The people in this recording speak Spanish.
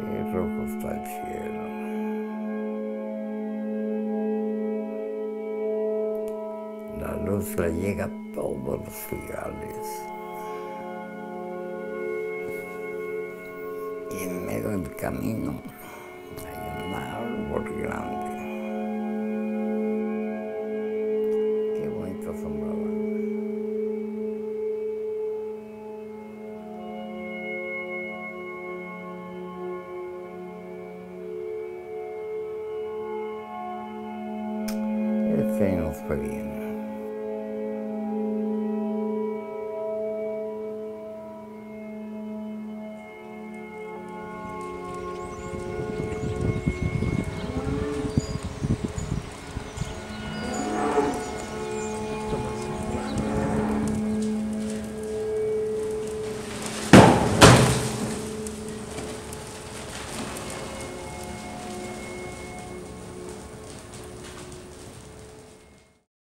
qué rojo está el cielo. La luz le llega a todos los cigales. Y en medio del camino sem não.